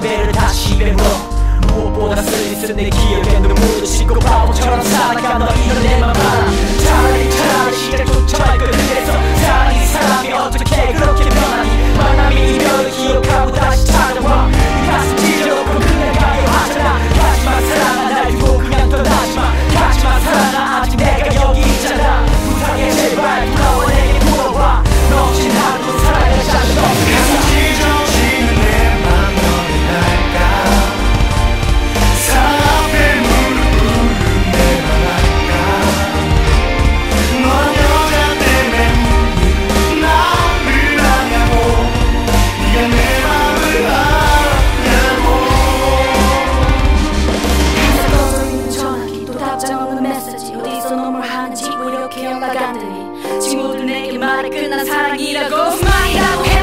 べるたしべも無謀な推進で消えるけど無理思考パワーも力のさなかの色で守 생각밖에 친구들 내게 말이 끝난 사랑이라고 말이라고 해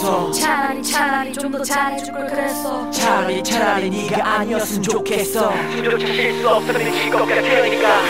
좋겠어 차라리 차라리 좀 더 잘해줄 걸 그랬어. 차라리 차라리 네가 아니었으면 좋겠어. 이렇게 실수 없으면 직업 같으니까.